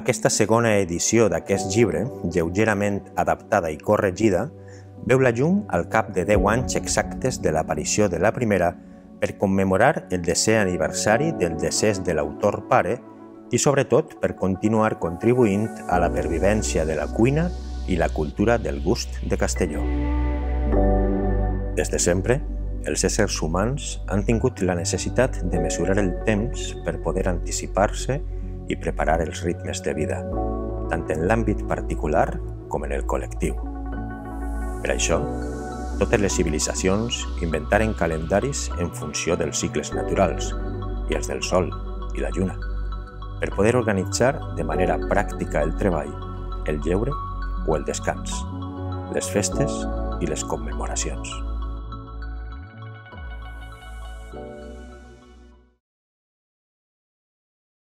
Aquesta segona edició d'aquest llibre, lleugerament adaptada i corregida, veu la llum al cap de 10 anys exactes de l'aparició de la primera per commemorar el desè aniversari del decés de l'autor pare i sobretot per continuar contribuint a la pervivència de la cuina i la cultura del gust de Castelló. Des de sempre, els éssers humans han tingut la necessitat de mesurar el temps per poder anticipar-se i preparar els ritmes de vida, tant en l'àmbit particular com en el col·lectiu. Per això, totes les civilitzacions inventaren calendaris en funció dels cicles naturals i els del Sol i la Lluna, per poder organitzar de manera pràctica el treball, el lleure o el descans, les festes i les commemoracions.